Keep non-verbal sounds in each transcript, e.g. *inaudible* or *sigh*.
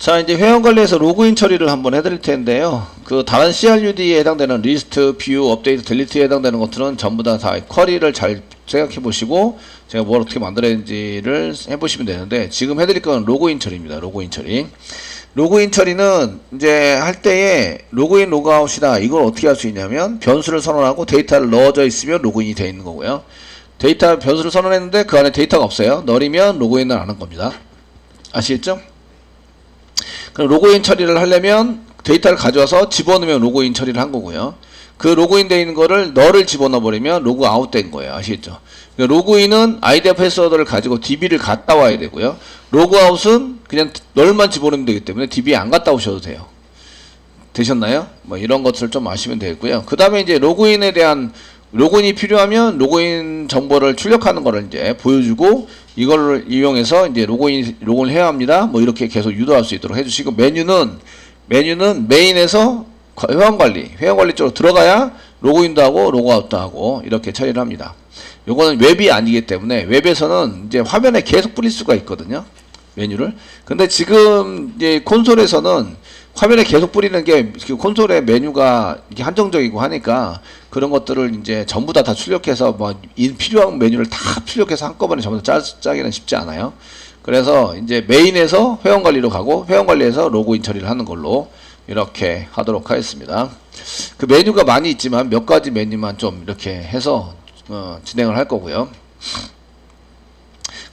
자 이제 회원 관리에서 로그인 처리를 한번 해드릴 텐데요. 그 다른 CRUD에 해당되는 리스트, view, 업데이트, delete에 해당되는 것들은 전부 다, 다 query를 잘 생각해 보시고 제가 뭘 어떻게 만들었는지를 해보시면 되는데 지금 해드릴 건 로그인 처리입니다. 로그인 처리. 로그인 처리는 이제 할 때에 로그인 로그아웃이다 이걸 어떻게 할 수 있냐면 변수를 선언하고 데이터를 넣어져 있으면 로그인이 되어 있는 거고요. 데이터 변수를 선언했는데 그 안에 데이터가 없어요. null이면 로그인을 안 한 겁니다. 아시겠죠? 로그인 처리를 하려면 데이터를 가져와서 집어넣으면 로그인 처리를 한 거고요. 그 로그인 돼 있는 거를 null을 집어넣어 버리면 로그 아웃 된 거예요. 아시겠죠? 그러니까 로그인은 아이디와 패스워드를 가지고 DB를 갔다 와야 되고요. 로그 아웃은 그냥 null만 집어넣으면 되기 때문에 DB에 안 갔다 오셔도 돼요. 되셨나요? 뭐 이런 것을 좀 아시면 되고요. 그 다음에 이제 로그인에 대한 로그인이 필요하면 로그인 정보를 출력하는 거를 이제 보여주고 이걸 이용해서 이제 로그인 로그인을 해야 합니다. 뭐 이렇게 계속 유도할 수 있도록 해주시고 메뉴는 메뉴는 메인에서 회원 관리 회원 관리 쪽으로 들어가야 로그인도 하고 로그아웃도 하고 이렇게 처리를 합니다. 요거는 웹이 아니기 때문에 웹에서는 이제 화면에 계속 뿌릴 수가 있거든요. 메뉴를. 근데 지금 이제 콘솔에서는 화면에 계속 뿌리는 게 콘솔의 메뉴가 한정적이고 하니까 그런 것들을 이제 전부 다 다 출력해서 뭐 필요한 메뉴를 다 출력해서 한꺼번에 전부 다 짜, 짜기는 쉽지 않아요. 그래서 이제 메인에서 회원 관리로 가고 회원 관리에서 로그인 처리를 하는 걸로 이렇게 하도록 하겠습니다. 그 메뉴가 많이 있지만 몇 가지 메뉴만 좀 이렇게 해서 어, 진행을 할 거고요.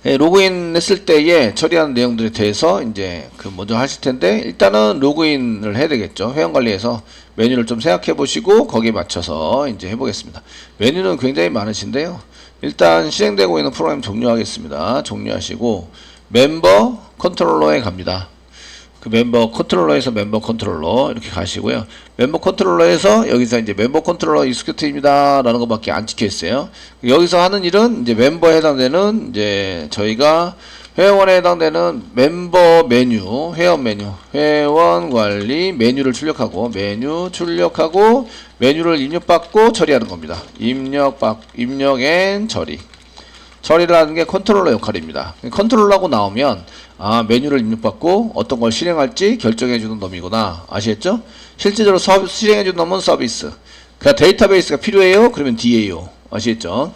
예, 로그인 했을 때에 처리하는 내용들에 대해서 이제 그 먼저 하실 텐데 일단은 로그인을 해야 되겠죠. 회원 관리에서 메뉴를 좀 생각해 보시고 거기에 맞춰서 이제 해보겠습니다. 메뉴는 굉장히 많으신데요. 일단 실행되고 있는 프로그램 종료하겠습니다. 종료하시고 멤버 컨트롤러에 갑니다. 그 멤버 컨트롤러에서 멤버 컨트롤러 이렇게 가시고요. 멤버 컨트롤러에서 여기서 이제 멤버 컨트롤러 execute입니다. 라는 것밖에 안 찍혀 있어요. 여기서 하는 일은 이제 멤버에 해당되는 이제 저희가 회원에 해당되는 멤버 메뉴, 회원 메뉴, 회원 관리 메뉴를 출력하고 메뉴 출력하고 메뉴를 입력받고 처리하는 겁니다. 입력 받 입력 and 처리. 처리를 하는 게 컨트롤러 역할입니다. 컨트롤러하고 나오면 아 메뉴를 입력받고 어떤 걸 실행할지 결정해주는 놈이구나. 아시겠죠? 실제적으로 서비스 실행해주는 놈은 서비스. 그 데이터베이스가 필요해요? 그러면 DAO. 아시겠죠?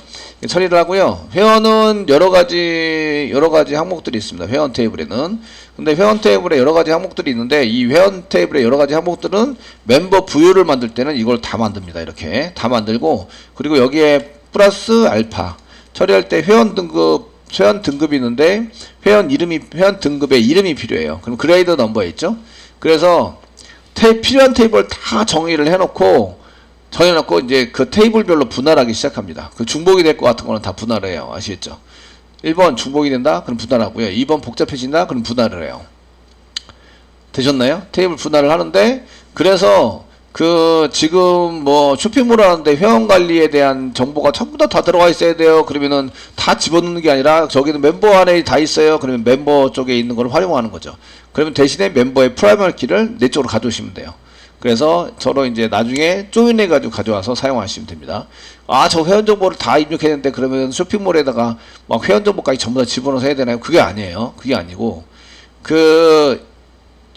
처리를 하고요. 회원은 여러 가지 여러 가지 항목들이 있습니다. 회원 테이블에는. 근데 회원 테이블에 여러 가지 항목들이 있는데 이 회원 테이블에 여러 가지 항목들은 멤버 VO를 만들 때는 이걸 다 만듭니다. 이렇게. 다 만들고. 그리고 여기에 플러스 알파 처리할 때 회원 등급 회원 등급이 있는데 회원 이름이 회원 등급의 이름이 필요해요. 그럼 grade number에 있죠. 그래서 테, 필요한 테이블 다 정의를 해놓고 정해놓고 이제 그 테이블별로 분할하기 시작합니다. 그 중복이 될 것 같은 거는 다 분할을 해요. 아시겠죠? 1번 중복이 된다? 그럼 분할하고요. 2번 복잡해진다? 그럼 분할을 해요. 되셨나요? 테이블 분할을 하는데 그래서 그 지금 뭐 쇼핑몰 하는데 회원 관리에 대한 정보가 전부 다, 다 들어가 있어야 돼요. 그러면은 다 집어넣는 게 아니라 저기는 멤버 안에 다 있어요. 그러면 멤버 쪽에 있는 걸 활용하는 거죠. 그러면 대신에 멤버의 primary key를 내 쪽으로 가져오시면 돼요. 그래서 서로 이제 나중에 join해 가지고 가져와서 사용하시면 됩니다. 아, 저 회원 정보를 다 입력했는데 그러면 쇼핑몰에다가 막 회원 정보까지 전부 다 집어넣어서 해야 되나요? 그게 아니에요. 그게 아니고 그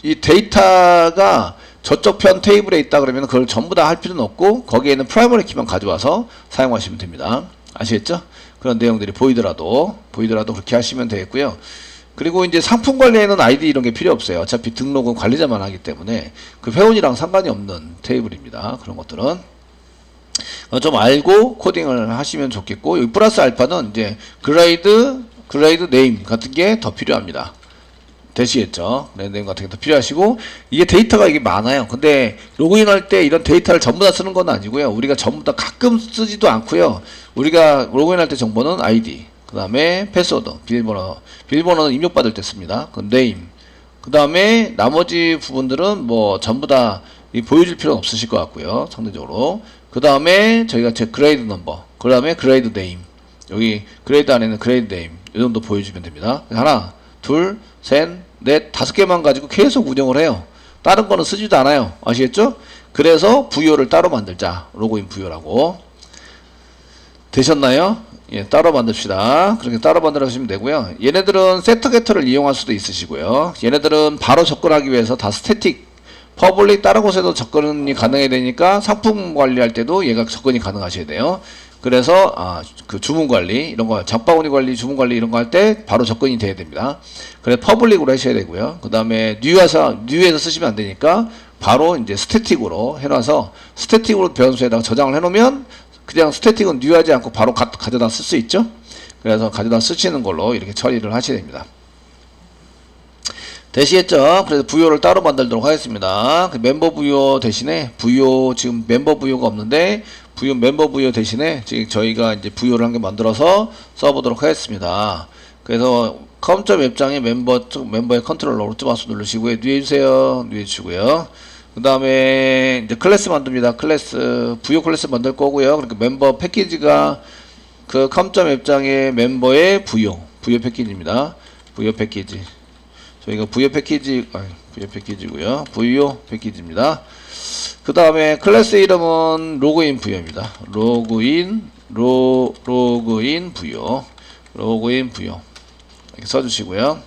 이 데이터가 저쪽 편 테이블에 있다 그러면 그걸 전부 다 할 필요는 없고 거기에는 primary key만 가져와서 사용하시면 됩니다. 아시겠죠? 그런 내용들이 보이더라도 보이더라도 그렇게 하시면 되겠고요. 그리고 이제 상품 관리에는 아이디 이런 게 필요 없어요. 어차피 등록은 관리자만 하기 때문에 그 회원이랑 상관이 없는 테이블입니다. 그런 것들은 좀 알고 코딩을 하시면 좋겠고 여기 플러스 알파는 이제 grade grade name 같은 게 더 필요합니다. 되시겠죠. 랜덤 같은 게 더 필요하시고 이게 데이터가 이게 많아요. 근데 로그인할 때 이런 데이터를 전부 다 쓰는 건 아니고요. 우리가 전부 다 가끔 쓰지도 않고요. 우리가 로그인할 때 정보는 아이디, 그 다음에 패스워드, 비밀번호, 비밀번호는 입력받을 때 씁니다. 그 name, 그 다음에 나머지 부분들은 뭐 전부 다 보여줄 필요는 없으실 것 같고요. 상대적으로. 그 다음에 저희가 제 grade number, 그 다음에 grade name, 여기 grade 안에는 grade name 이 정도 보여주면 됩니다. 하나, 둘, 셋, 넷, 다섯 개만 가지고 계속 운영을 해요. 다른 거는 쓰지도 않아요. 아시겠죠? 그래서 VO를 따로 만들자. 로그인 VO라고. 되셨나요? 예, 따로 만듭시다. 그렇게 따로 만들어 주시면 되고요. 얘네들은 setter getter를 이용할 수도 있으시고요. 얘네들은 바로 접근하기 위해서 다 static public 다른 곳에도 접근이 가능해야 되니까 상품 관리할 때도 얘가 접근이 가능하셔야 돼요. 그래서 아, 그 주문 관리 이런 거 장바구니 관리, 주문 관리 이런 거 할 때 바로 접근이 돼야 됩니다. 그래서 public으로 하셔야 되고요. 그 다음에 new해서 new해서 쓰시면 안 되니까 바로 이제 static으로 해놔서 static으로 변수에다가 저장을 해놓으면 그냥 static은 new하지 않고 바로 가, 가져다 쓸 수 있죠. 그래서 가져다 쓰시는 걸로 이렇게 처리를 하셔야 됩니다. 되시겠죠? 그래서 VO를 따로 만들도록 하겠습니다. 그 멤버 VO 대신에 VO 지금 멤버 VO가 없는데 VO 멤버 VO 대신에 지금 저희가 이제 VO를 한 개 만들어서 써보도록 하겠습니다. 그래서 com점 웹짱에 멤버 멤버의 컨트롤러 오른쪽 마우스 누르시고요. new해 주세요. new해 주고요. 그 다음에 이제 클래스 만듭니다. 클래스 VO 클래스 만들 거고요. 그러니까 멤버 패키지가 그 com점 웹짱의 멤버의 VO VO 패키지입니다. VO 패키지. 저희가 VO 패키지 아니, VO 패키지고요. VO 패키지입니다. 그 다음에 클래스 이름은 로그인 VO입니다. 로그인 로 로그인 VO 로그인 VO 이렇게 써주시고요.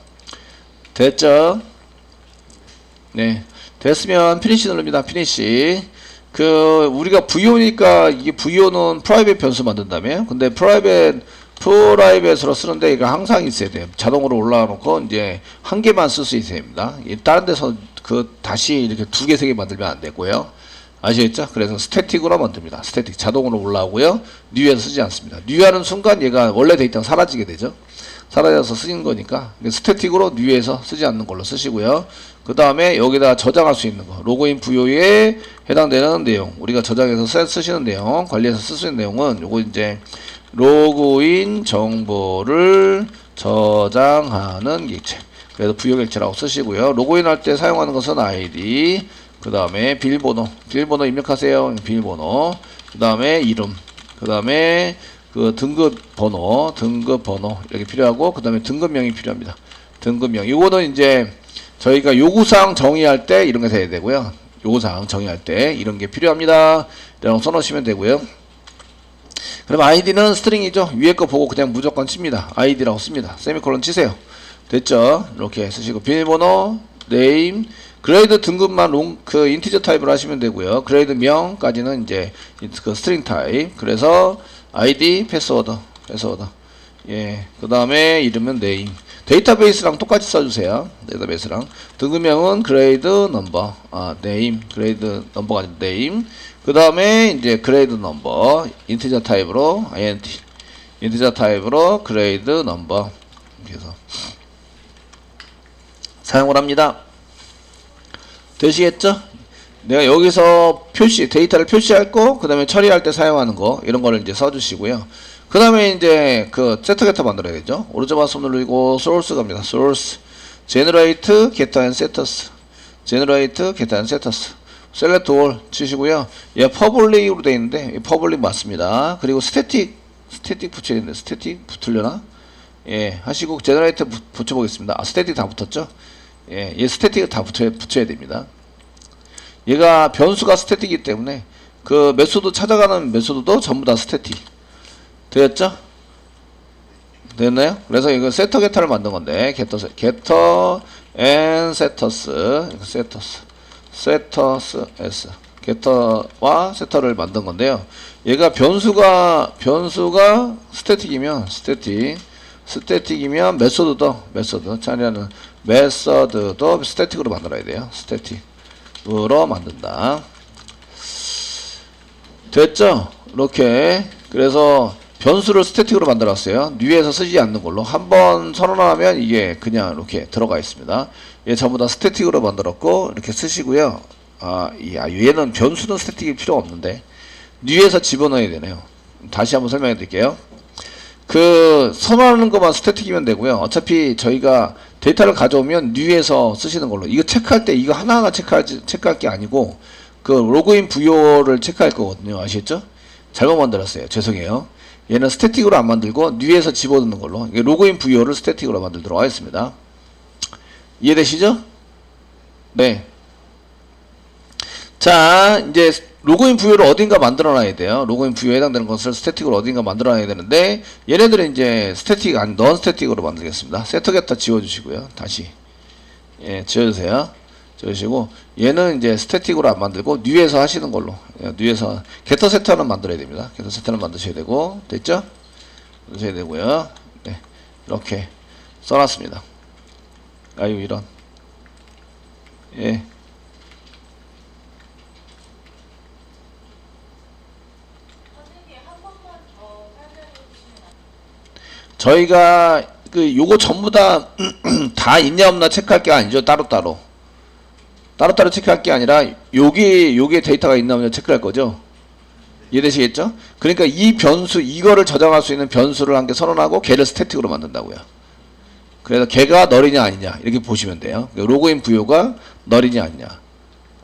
됐죠? 네 됐으면 finish 누릅니다. finish 그 우리가 VO니까 이게 VO는 private 변수 만든다며 근데 private private으로 쓰는데 이거 항상 있어야 돼요. 자동으로 올라와 놓고 이제 한 개만 쓸 수 있어야 됩니다. 다른 데서 그 다시 이렇게 두 개, 세 개 만들면 안 되고요. 아시겠죠? 그래서 static으로 만듭니다. static 자동으로 올라오고요. new해서 쓰지 않습니다. new하는 순간 얘가 원래 데이터가 사라지게 되죠. 사라져서 쓰는 거니까 static으로 new해서 쓰지 않는 걸로 쓰시고요. 그 다음에 여기다 저장할 수 있는 거 로그인 VO에 해당되는 내용 우리가 저장해서 쓰시는 내용 관리해서 있는 내용은 요거 이제 로그인 정보를 저장하는 객체. 그래서 부여객체라고 쓰시고요. 로그인 할 때 사용하는 것은 아이디, 그 다음에 비밀번호, 비밀번호 입력하세요. 비밀번호, 그 다음에 이름, 그 다음에 그 등급 번호, 등급 번호 이렇게 필요하고, 그 다음에 등급명이 필요합니다. 등급명. 이거는 이제 저희가 요구사항 정의할 때 이런 게 돼야 되고요. 요구사항 정의할 때 이런 게 필요합니다. 거 써놓으시면 되고요. 그럼 아이디는 string이죠. 위에 거 보고 그냥 무조건 칩니다. 아이디라고 씁니다. 세미콜론 치세요. 됐죠? 이렇게 쓰시고 비밀번호, name, grade 등급만 long, 그 integer 타입으로 하시면 되고요. grade 명까지는 이제 그 string 타입. 그래서 아이디, 패스워드, 패스워드. 예. 그 다음에 이름은 name. 데이터베이스랑 똑같이 써주세요. 데이터베이스랑. 등급명은 grade number, 아, name, grade number가 아니라 name. 그 다음에 이제 grade number integer 타입으로 int integer 타입으로 grade number 그래서 사용을 합니다. 되시겠죠? 내가 여기서 표시 데이터를 표시할 거, 그 다음에 처리할 때 사용하는 거 이런 거를 이제 써주시고요. 그 다음에 이제 그 setter getter 만들어야겠죠? 오른쪽 마우스 누르고 소스 갑니다. 소스 generate getter and setters generate getter and setters select all 치시고요. 얘 public으로 되어 있는데 public 맞습니다. 그리고 static static 붙여야 되는데 static 붙으려나? 예, 하시고 generate 붙여 보겠습니다. 아, static 다 붙었죠? 예, 얘 static을 다 붙여 붙여야 됩니다. 얘가 변수가 static이기 때문에 그 method 찾아가는 method도 전부 다 static. 되었죠? 됐나요? 그래서 이거 setter getter를 만든 건데 getter getter 앤 세터스 세터스 세터스 s 게터와 세터를 만든 건데요. 얘가 변수가 변수가 스태틱이면 스태틱 스태틱이면 메소드도 메소드 차례하는 메서드도 스태틱으로 만들어야 돼요. static으로 만든다. 됐죠? 이렇게 그래서 변수를 static으로 만들었어요. new에서 쓰지 않는 걸로 한 번 선언하면 이게 그냥 이렇게 들어가 있습니다. 얘 전부 다 static으로 만들었고 이렇게 쓰시고요. 아, 야, 얘는 변수는 static이 필요 없는데 new에서 집어넣어야 되네요. 다시 한번 설명해 드릴게요. 그 선언하는 것만 static이면 되고요. 어차피 저희가 데이터를 가져오면 new에서 쓰시는 걸로 이거 체크할 때 이거 하나하나 체크할, 체크할 게 아니고 그 LoginVO를 체크할 거거든요. 아시겠죠? 잘못 만들었어요. 죄송해요. 얘는 static으로 안 만들고 new에서 집어넣는 걸로 LoginVO를 static으로 만들도록 하겠습니다. 이해되시죠? 네. 자, 이제 LoginVO를 어딘가 만들어 놔야 돼요. LoginVO에 해당되는 것을 static으로 어딘가 만들어 놔야 되는데 얘네들은 이제 static 아니 non static으로 만들겠습니다. set getter 지워 주시고요. 다시. 예, 지워 주세요. 지우시고 얘는 이제 static으로 안 만들고 new에서 하시는 걸로. 예, new에서 getter setter는 만들어야 됩니다. getter setter는 만드셔야 되고 됐죠? 만드셔야 되고요. 네. 이렇게 써 놨습니다. 아유 이런. 예. 저희가 그 요거 전부 다 *clears throat* 다 있냐 없나 체크할 게 아니죠 따로따로 따로따로 체크할 게 아니라 여기 여기에 데이터가 있나 없나 체크할 거죠 이해되시겠죠? 그러니까 이 변수 이거를 저장할 수 있는 변수를 한 개 선언하고 걔를 static으로 만든다고요 그래서 걔가 null이냐 아니냐 이렇게 보시면 돼요 그러니까 LoginVO가 null이냐 아니냐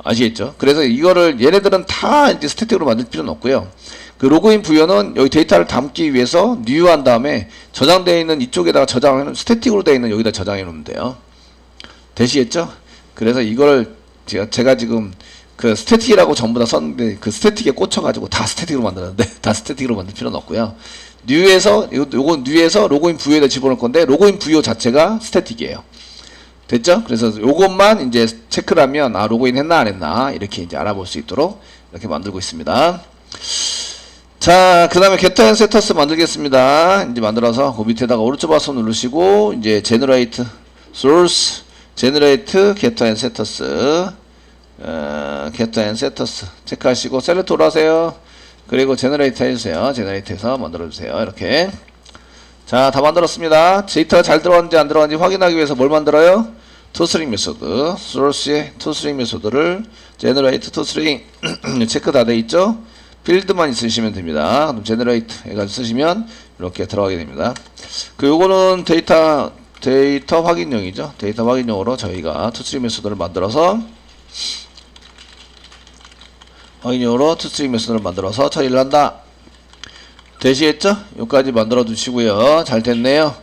아시겠죠? 그래서 이거를 얘네들은 다 이제 static으로 만들 필요는 없고요. 그 LoginVO는 여기 데이터를 담기 위해서 new한 다음에 저장되어 있는 이쪽에다가 저장하는 static으로 되어 있는 여기다 저장해 놓으면 돼요. 되시겠죠? 그래서 이걸 제가, 지금 그 static이라고 전부 다 썼는데 그 static에 꽂혀가지고 다 static으로 만드는데 *laughs* 다 static으로 만들 필요는 없고요. new에서 요- 요건 new에서 LoginVO에다 집어넣을 건데 LoginVO 자체가 static이에요. 됐죠? 그래서 요것만 이제 체크를 하면 아 로그인 했나 안 했나 이렇게 이제 알아볼 수 있도록 이렇게 만들고 있습니다. 자, 그 다음에 getters and setters 만들겠습니다. 이제 만들어서 그 밑에다가 오른쪽 바서 누르시고 이제 generate source generate getters and setters 어, getters and setters 체크하시고 select all 하세요. 그리고 generate 해주세요. generate해서 만들어주세요. 이렇게 자, 다 만들었습니다. 데이터가 잘 들어갔는지 안 들어갔는지 확인하기 위해서 뭘 만들어요? toString method, source의 toString method를 generate toString 체크 다 돼 있죠? 필드만 있으시면 됩니다. 그럼 generate 해가지고 쓰시면 이렇게 들어가게 됩니다. 그 요거는 데이터 데이터 확인용이죠. 데이터 확인용으로 저희가 toString method를 만들어서 확인용으로 toString method를 만들어서 처리를 한다. 되시겠죠? 여기까지 만들어 두시고요. 잘 됐네요.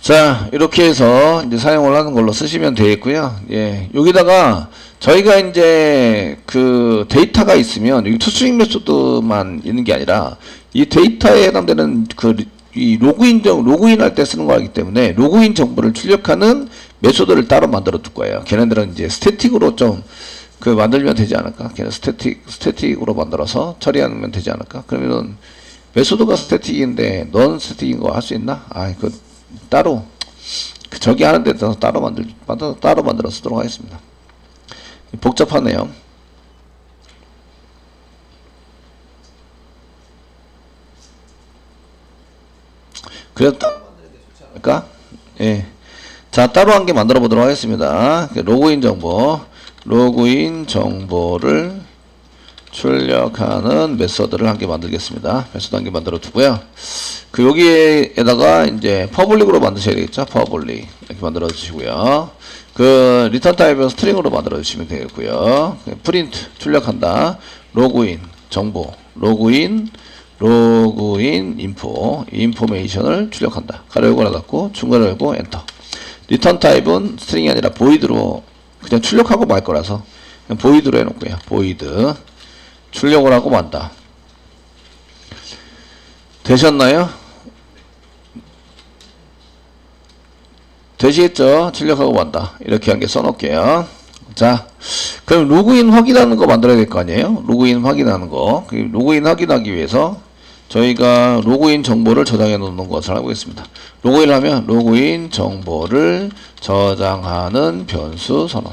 자, 이렇게 해서 이제 사용을 하는 걸로 쓰시면 되겠고요. 예. 여기다가 저희가 이제 그 데이터가 있으면 이 toString method만 있는 게 아니라 이 데이터에 해당되는 그 이 로그인 정 로그인 할 때 쓰는 거기 때문에 로그인 정보를 출력하는 method를 따로 만들어 둘 거예요. 걔네들은 이제 static으로 좀 그 만들면 되지 않을까? 걔는 static static으로 만들어서 처리하면 되지 않을까? 그러면은 method가 static인데 non static인 거 할 수 있나? 아, 그 따로 그 저기 하는 데서 따로 만들 따로 만들어 쓰도록 하겠습니다. 복잡하네요. 좋지 않을까? 예. 자, 따로 한 개 만들어 보도록 하겠습니다. 그 로그인 정보, 로그인 정보를 출력하는 method를 한 개 만들겠습니다. method 한 개 만들어 두고요. 그 여기에다가 이제 public으로 만드셔야 되겠죠. public 이렇게 만들어 주시고요. 그 return 타입은 String으로 만들어 주시면 되겠고요. 그 프린트 출력한다. 로그인 정보 로그인 로그인 info information을 출력한다. 가로 열고 닫고 중괄호 열고 엔터. return 타입은 String이 아니라 void로 그냥 출력하고 말 거라서 그냥 void로 해놓고요. void 출력을 하고 만다. 되셨나요? 되시겠죠? 출력하고 만다. 이렇게 한 개 써놓을게요. 자, 그럼 로그인 확인하는 거 만들어야 될 거 아니에요? 로그인 확인하는 거. 그 로그인 확인하기 위해서 저희가 로그인 정보를 저장해 놓는 것을 하고 있습니다. 로그인 하면 로그인 정보를 저장하는 변수 선언.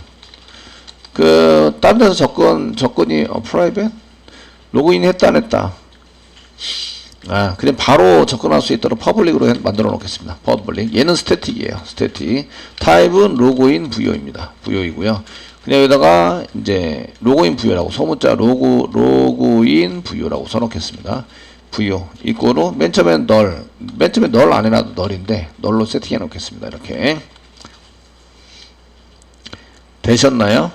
그, 다른 데서 접근, 접근이, 어, private? 로그인 했다, 안 했다. 아, 그냥 바로 접근할 수 있도록 public으로 해- 만들어 놓겠습니다. public. 얘는 static이에요. static. 타입은 LoginVO입니다. VO이고요. 그냥 여기다가 이제 LoginVO라고 소문자 로그 loginVO라고 써 놓겠습니다. VO 이꼬로 맨 처음엔 null, 맨 처음에 null 안 해놔도 null인데 null로 세팅해 놓겠습니다. 이렇게 되셨나요?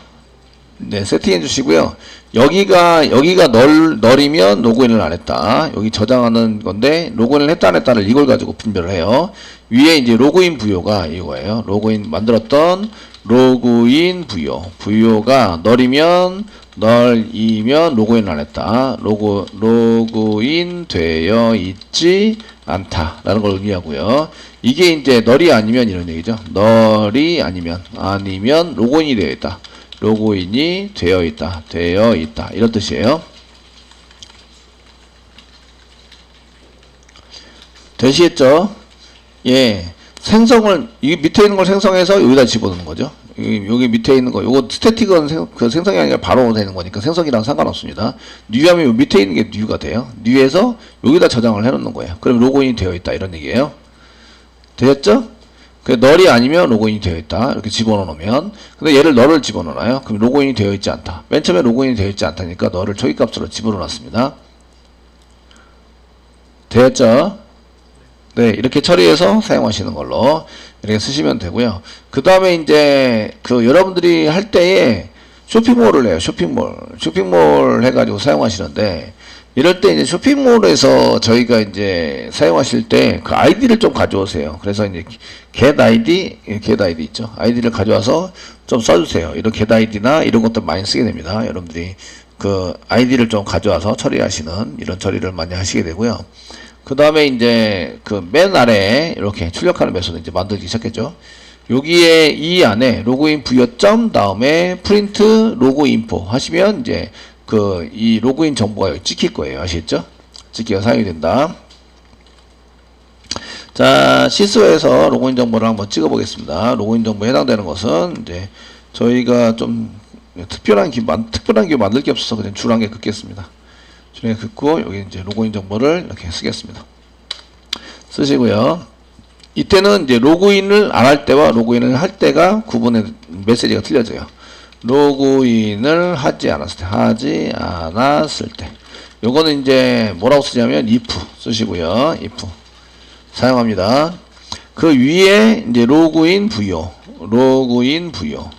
네, 세팅해 주시고요. 여기가 여기가 null null이면 로그인을 안 했다. 여기 저장하는 건데 로그인을 했다 안 했다를 이걸 가지고 분별을 해요. 위에 이제 로그인 VO가 이거예요. 로그인 만들었던 로그인 VO. VO가 null이면 null이면 로그인 안 했다. 로그 로그인 되어 있지 않다 라는 걸 의미하고요. 이게 이제 null이 아니면 이런 얘기죠. null이 아니면 아니면 로그인이 되어 있다. 로그인이 되어 있다. 되어 있다. 이런 뜻이에요. 되시겠죠? 예. 생성을 이 밑에 있는 걸 생성해서 여기다 집어넣는 거죠. 여기, 밑에 있는 거, 요거 스태틱은 생, 그 생성이 아니라 바로 되는 거니까 생성이랑 상관없습니다. 뉴하면 요 밑에 있는 게 뉴가 돼요. 뉴에서 여기다 저장을 해놓는 거예요. 그럼 로그인이 되어 있다 이런 얘기예요. 되셨죠? 그 널이 아니면 로그인이 되어 있다 이렇게 집어넣으면 근데 얘를 널을 집어넣어요. 그럼 로그인이 되어 있지 않다. 맨 처음에 로그인이 되어 있지 않다니까 널을 초기 값으로 집어넣었습니다. 되었죠? 네, 이렇게 처리해서 사용하시는 걸로 이렇게 쓰시면 되고요. 그 다음에 이제 그 여러분들이 할 때에 쇼핑몰을 해요. 쇼핑몰. 쇼핑몰 해가지고 사용하시는데 이럴 때 이제 쇼핑몰에서 저희가 이제 사용하실 때 그 아이디를 좀 가져오세요. 그래서 이제 get ID, get ID 있죠. 아이디를 가져와서 좀 써주세요. 이런 get ID나 이런 것들 많이 쓰게 됩니다. 여러분들이 그 아이디를 좀 가져와서 처리하시는 이런 처리를 많이 하시게 되고요. 그 다음에 이제 그 맨 아래에 이렇게 출력하는 method 이제 만들기 시작했죠. 여기에 이 안에 로그인 VO점 다음에 print log info 하시면 이제 그 이 로그인 정보가 여기 찍힐 거예요. 아시겠죠? 찍기가 사용이 된다. 자, 시스에서 로그인 정보를 한번 찍어 보겠습니다. 로그인 정보에 해당되는 것은 이제 저희가 좀 특별한 기 만, 특별한 기 만들 게 없어서 그냥 줄 한 개 긋겠습니다. 줄에 긋고 여기 이제 로그인 정보를 이렇게 쓰겠습니다. 쓰시고요. 이때는 이제 로그인을 안 할 때와 로그인을 할 때가 구분의 메시지가 틀려져요. 로그인을 하지 않았을 때, 하지 않았을 때. 요거는 이제 뭐라고 쓰냐면 if 쓰시고요. if 사용합니다. 그 위에 이제 로그인 VO, 로그인 VO,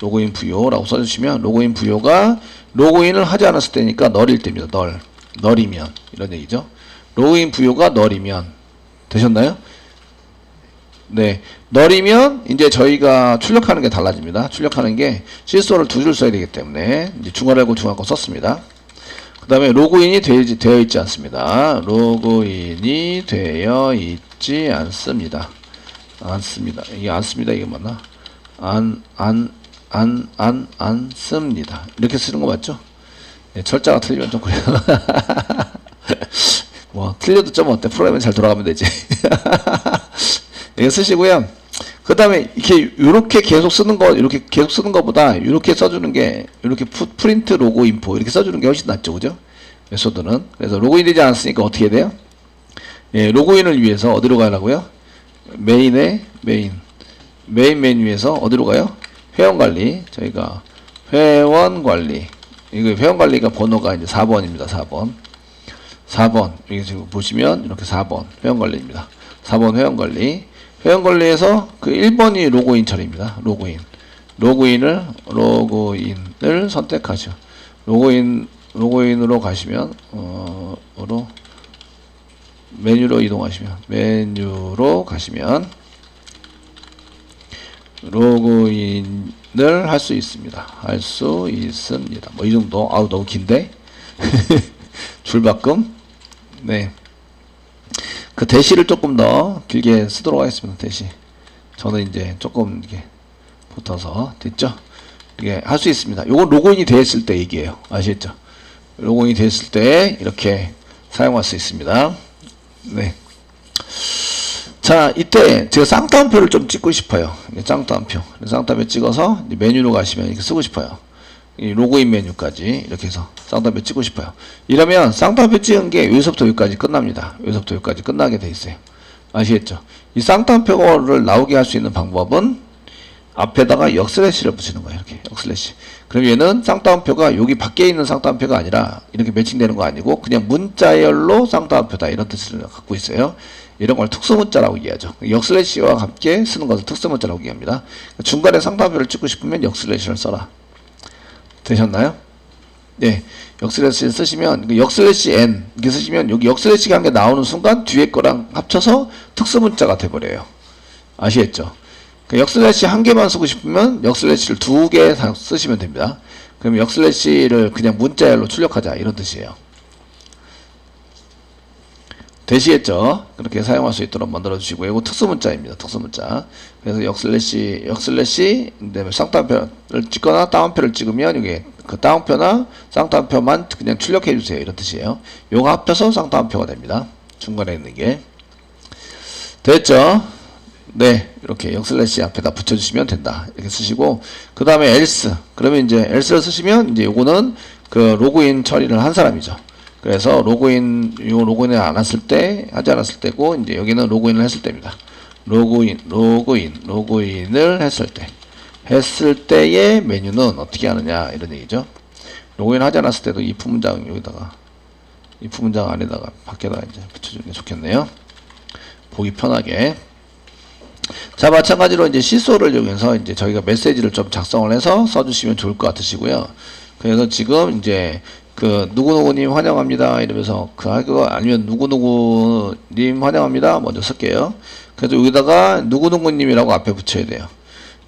로그인 VO라고 써주시면 로그인 VO가 로그인을 하지 않았을 때니까 null일 때입니다. null, null이면 이런 얘기죠. 로그인 VO가 null이면 되셨나요? 네, null이면 이제 저희가 출력하는 게 달라집니다. 출력하는 게 실소를 두 줄 써야 되기 때문에 이제 중괄호하고 중괄호 썼습니다. 그 다음에 로그인이 되지, 되어 있지 않습니다. 로그인이 되어 있지 않습니다. 않습니다. 이게 않습니다. 이게 맞나? 안, 안, 안, 안, 안 씁니다. 이렇게 쓰는 거 맞죠? 네, 철자가 틀리면 좀 그래요. *laughs* 뭐, 틀려도 좀 어때? 프로그램이 잘 돌아가면 되지. *laughs* 이거 쓰시고요. 그 다음에 이렇게 요렇게 계속 쓰는 거 이렇게 계속 쓰는 것보다 이렇게 써주는 게 이렇게 푸, print log info 이렇게 써주는 게 훨씬 낫죠 그죠 method는 그래서 로그인 되지 않았으니까 어떻게 돼요 예 로그인을 위해서 어디로 가라고요 메인에 메인 메인 메뉴에서 어디로 가요 회원관리 저희가 회원관리 이거 회원관리가 번호가 이제 4번입니다 4번 4번 여기 지금 보시면 이렇게 4번 회원관리입니다 4번 회원관리 회원관리에서 그 1번이 로그인 처리입니다. 로그인. 로그인을 로그인을 선택하죠. 로그인 로그인으로 가시면 어로 메뉴로 이동하시면 메뉴로 가시면 로그인을 할 수 있습니다. 할 수 있습니다. 뭐 이 정도. 아우 너무 긴데. *laughs* 줄바꿈. 네. 그 대시를 조금 더 길게 쓰도록 하겠습니다. 대시. 저는 이제 조금 이렇게 붙어서 됐죠? 이게 할 수 있습니다. 요건 로그인이 되었을 때 얘기예요. 아시겠죠? 로그인이 됐을 때 이렇게 사용할 수 있습니다. 네. 자, 이때 제가 쌍따옴표를 좀 찍고 싶어요. 쌍따옴표. 쌍따옴표 찍어서 메뉴로 가시면 이렇게 쓰고 싶어요. 이 로그인 메뉴까지 이렇게 해서 쌍따옴표 찍고 싶어요. 이러면 쌍따옴표 찍은 게 여기서부터 여기까지 끝납니다. 여기서부터 여기까지 끝나게 돼 있어요. 아시겠죠? 이 쌍따옴표를 나오게 할 수 있는 방법은 앞에다가 역슬래시를 붙이는 거예요. 이렇게 역슬래시. 그럼 얘는 쌍따옴표가 여기 밖에 있는 쌍따옴표가 아니라 이렇게 매칭되는 거 아니고 그냥 문자열로 쌍따옴표다 이런 뜻을 갖고 있어요. 이런 걸 특수문자라고 얘기하죠. 역슬래시와 함께 쓰는 것을 특수문자라고 얘기합니다. 중간에 쌍따옴표를 찍고 싶으면 역슬래시를 써라. 되셨나요? 네. 역슬래시 쓰시면 그 역슬래시 n 이렇게 쓰시면 여기 역슬래시가 한개 나오는 순간 뒤에 거랑 합쳐서 특수문자가 돼버려요. 아시겠죠? 그 역슬래시 한 개만 쓰고 싶으면 역슬래시를 두 개 쓰시면 됩니다. 그럼 역슬래시를 그냥 문자열로 출력하자 이런 뜻이에요. 되시겠죠? 그렇게 사용할 수 있도록 만들어 주시고 이거 특수 문자입니다. 특수 문자. 그래서 역슬래시 역슬래시 그다음에 쌍따옴표를 찍거나 따옴표를 찍으면 이게 그 따옴표나 쌍따옴표만 그냥 출력해 주세요. 이런 뜻이에요. 요거 합쳐서 쌍따옴표가 됩니다. 중간에 있는 게 됐죠? 네, 이렇게 역슬래시 앞에다 붙여주시면 된다. 이렇게 쓰시고 그 다음에 else 그러면 이제 else를 쓰시면 이제 요거는 그 로그인 처리를 한 사람이죠. 그래서 로그인 요 로그인을 안 했을 때 하지 않았을 때고 이제 여기는 로그인을 했을 때입니다. 로그인 로그인 로그인을 했을 때 했을 때의 메뉴는 어떻게 하느냐 이런 얘기죠. 로그인 하지 않았을 때도 if 문장 여기다가 if 문장 안에다가 밖에다 이제 붙여주는 게 좋겠네요. 보기 편하게. 자 마찬가지로 이제 시소를 이용해서 이제 저희가 메시지를 좀 작성을 해서 써주시면 좋을 것 같으시고요. 그래서 지금 이제 그 누구누구님 환영합니다 이러면서 그 하고 아니면 누구누구님 환영합니다 먼저 쓸게요. 그래서 여기다가 누구누구님이라고 앞에 붙여야 돼요.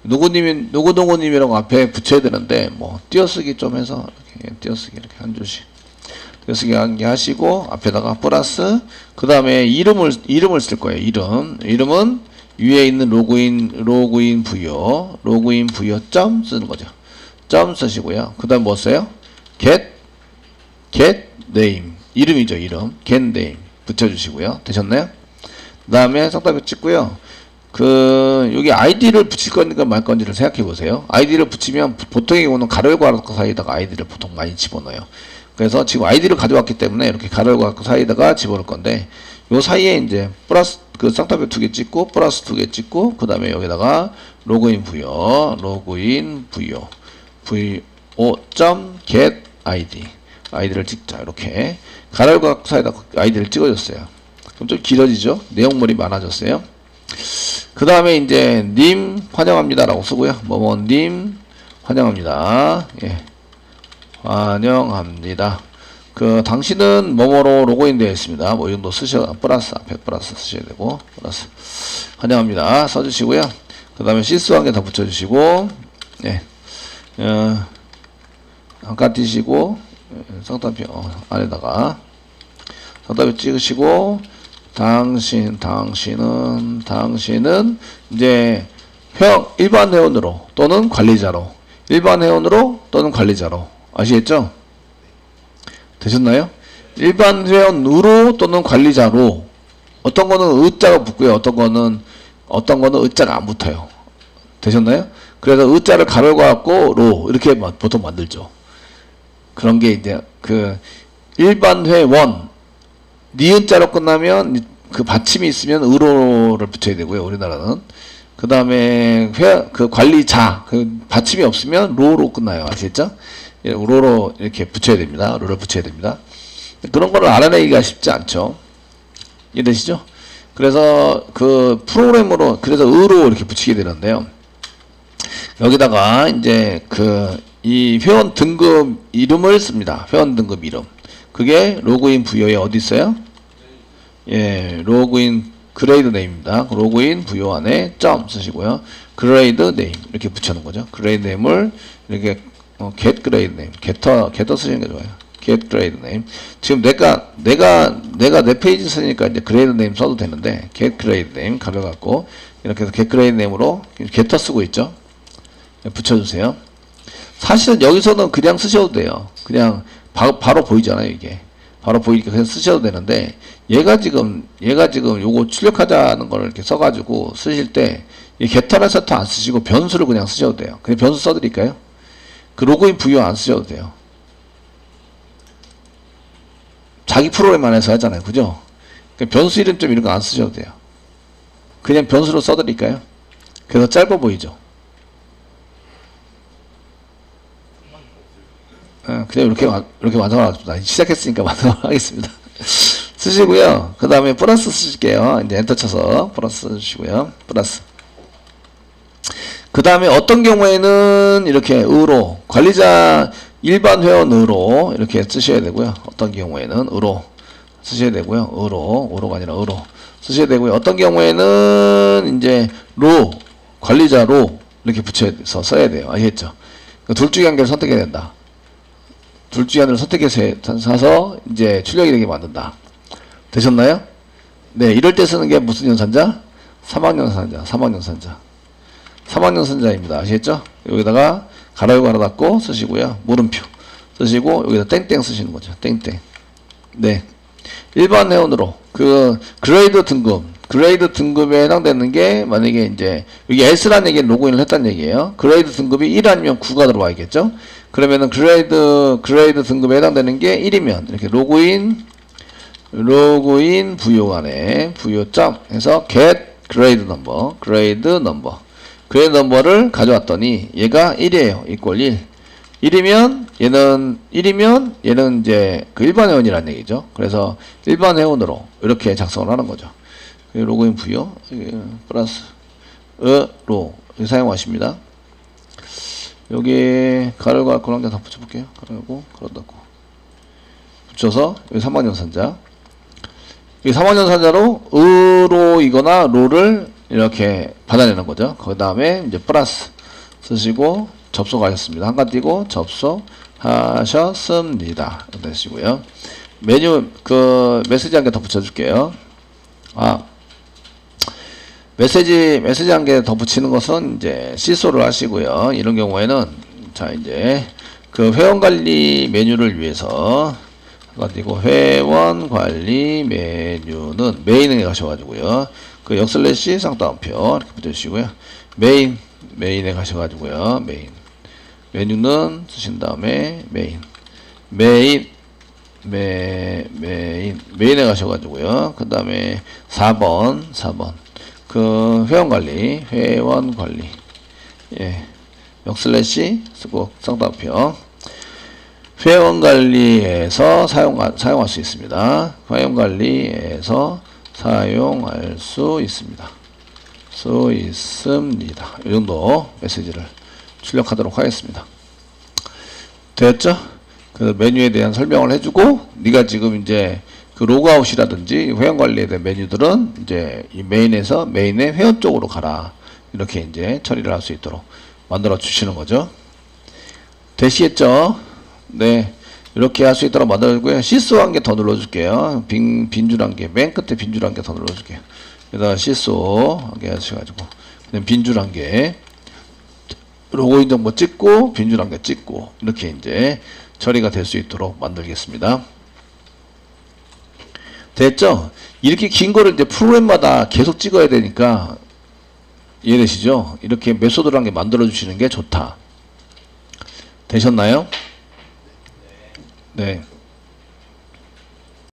누구님이 누구누구님이라고 앞에 붙여야 되는데 뭐 띄어쓰기 좀 해서 이렇게 띄어쓰기 이렇게 한 줄씩 띄어쓰기 한 개 하시고 앞에다가 플러스 그 다음에 이름을 이름을 쓸 거예요. 이름 이름은 위에 있는 로그인 로그인 부여 로그인 부여 점 쓰는 거죠. 점 쓰시고요. 그 다음 뭐 써요? get get name. 이름이죠 이름. Get name. 붙여주시고요. 되셨나요? 그 다음에 쌍따비 찍고요. 그 여기 아이디를 붙일 건가 말 건지를 생각해 보세요. 아이디를 붙이면 보통의 경우는 가로 괄호 사이에다가 아이디를 보통 많이 집어넣어요. 그래서 지금 아이디를 가져왔기 때문에 이렇게 가로 괄호 사이에다가 집어넣을 건데 요 사이에 이제 플러스 그 쌍따비 두개 찍고 플러스 두 개 찍고 그 다음에 여기다가 로그인 VO 로그인 VO. VO 점 get id 아이디를 찍자. 이렇게. 가로 괄호 사이에다 아이디를 찍어줬어요. 그럼 좀 길어지죠? 내용물이 많아졌어요. 그 다음에 이제 님 환영합니다 라고 쓰고요. 뭐뭐님 환영합니다. 예. 환영합니다. 그 당신은 뭐뭐로 로그인 되어 있습니다. 뭐 이 정도 쓰셔 플러스 앞에 플러스 쓰셔야 되고 플러스. 환영합니다. 써주시고요. 그 다음에 개더 붙여주시고 예. 어, 한칸 띄시고 성탄표 어, 안에다가 성탄표 찍으시고 당신 당신은 당신은 이제 회원 일반 회원으로 또는 관리자로 일반 회원으로 또는 관리자로 아시겠죠? 되셨나요? 일반 회원으로 또는 관리자로 어떤 거는 의자가 붙고요. 어떤 거는 어떤 거는 의자가 안 붙어요. 되셨나요? 그래서 의자를 가로 갖고 로 이렇게 보통 만들죠. 그런 게 이제 그 일반 회원 니은자로 끝나면 그 받침이 있으면 의로를 붙여야 되고요. 우리나라는 그 다음에 회그 관리자 그 받침이 없으면 로로 끝나요. 아시겠죠? 예, 로로 이렇게 붙여야 됩니다. 로를 붙여야 됩니다. 그런 거를 알아내기가 쉽지 않죠. 이해되시죠? 그래서 그 프로그램으로 그래서 의로 이렇게 붙이게 되는데요. 여기다가 이제 그 이 회원 등급 이름을 씁니다. 회원 등급 이름. 그게 로그인 VO에 어디 있어요? 예, 로그인 grade name입니다. 로그인 VO 안에 점 쓰시고요. grade name 이렇게 붙여놓은 거죠. 그레이드 네임을 이렇게 어, get grade name, getter, getter 쓰시는 게 좋아요. get grade name. 지금 내가 내가 내가 내 페이지 쓰니까 이제 grade name 써도 되는데 get grade name 가져갖고 이렇게 해서 get grade name으로 getter 쓰고 있죠. 붙여주세요. 사실은 여기서는 그냥 쓰셔도 돼요. 그냥 바, 바로 보이잖아요, 이게. 바로 보이니까 그냥 쓰셔도 되는데 얘가 지금 얘가 지금 요거 출력하자는 걸 이렇게 써가지고 쓰실 때이 게터나 세터 안 쓰시고 변수를 그냥 쓰셔도 돼요. 그냥 변수 써드릴까요? 그 로그인 VO 안 쓰셔도 돼요. 자기 프로그램 안에서 하잖아요, 그죠? 그러니까 변수 이름 좀 이런 거 안 쓰셔도 돼요. 그냥 변수로 써드릴까요? 그래서 짧아 보이죠? 그냥 이렇게 이렇게 완성하겠습니다. 시작했으니까 *laughs* 완성하겠습니다. 쓰시고요. 그 다음에 플러스 쓰실게요. 이제 엔터 쳐서 플러스 쓰시고요. 플러스. 그 다음에 어떤 경우에는 이렇게 의로 관리자 일반 회원으로 이렇게 쓰셔야 되고요. 어떤 경우에는 의로 쓰셔야 되고요. 의로 의로가 아니라 의로 쓰셔야 되고요. 어떤 경우에는 이제 로 관리자로 이렇게 붙여서 써야 돼요. 아시겠죠? 그둘 중에 한 개를 선택해야 된다. 둘 중에 하나를 선택해서 해- 사서 이제 출력이 되게 만든다. 되셨나요? 네, 이럴 때 쓰는 게 무슨 연산자? 삼항연산자, 삼항연산자. 삼항연산자입니다. 아시겠죠? 여기다가 가로열고 하나 닫고 쓰시고요. 물음표 쓰시고 여기다 땡땡 쓰시는 거죠. 땡땡. 네. 일반 회원으로 그 grade 등급 grade 등급에 해당되는 게 만약에 이제 여기 else라는 얘기는 로그인을 했다는 얘기예요. grade 등급이 1 아니면 9가 들어와 있겠죠. 그러면은 grade grade 등급에 해당되는 게 1이면 이렇게 로그인 로그인 부요간에 부요점 해서 get grade number grade number grade number를 가져왔더니 얘가 1이에요. equal 1. 1이면 얘는 1이면 얘는 이제 그 일반 회원이라는 얘기죠. 그래서 일반 회원으로 이렇게 작성을 하는 거죠. 그 로그인 부여 플러스 어로 사용하십니다. 여기 가로가 그런 데다 붙여볼게요. 가로고 가로 닫고 붙여서 여기 3번 연산자 이 3번 연산자로 으로이거나 로를 이렇게 받아내는 거죠. 그 다음에 이제 플러스 쓰시고 접속하셨습니다. 한칸 띄고 접속하셨습니다. 되시고요. 메뉴 그 메시지 한 개 더 붙여줄게요. 아 메시지 메시지 한 개 더 붙이는 것은 이제 시소를 하시고요. 이런 경우에는 자 이제 그 회원 관리 메뉴를 위해서 가지고 회원 관리 메뉴는 메인에 가셔가지고요. 그 역슬래시 쌍따옴표 이렇게 붙여주시고요. 메인 메인에 가셔가지고요. 메인 메뉴는 쓰신 다음에 메인 메인 메, 메인 메인에 가셔가지고요. 그 다음에 4번 4번 그 회원 관리 회원 관리 예 역슬래시 쓰고 쌍따옴표 회원 관리에서 사용 사용할 수 있습니다. 회원 관리에서 사용할 수 있습니다. 수 있습니다. 이 정도 메시지를 출력하도록 하겠습니다. 됐죠? 그 메뉴에 대한 설명을 해주고 네가 지금 이제 그 로그아웃이라든지 회원 관리에 대한 메뉴들은 이제 이 메인에서 메인의 회원 쪽으로 가라 이렇게 이제 처리를 할 수 있도록 만들어 주시는 거죠. 되시겠죠? 네. 이렇게 할 수 있도록 만들어주고요. 시소 한 개 더 눌러줄게요. 빈, 빈줄 한 개, 맨 끝에 빈줄 한 개 더 눌러줄게요. 여기다가 시소 한 개 하셔가지고, 그냥 빈줄 한 개, 로고인 정보 찍고, 빈줄 한 개 찍고, 이렇게 이제 처리가 될 수 있도록 만들겠습니다. 됐죠? 이렇게 긴 거를 이제 프로그램마다 계속 찍어야 되니까, 이해되시죠? 이렇게 메소드를 한개 만들어 주시는 게 좋다. 되셨나요? 네.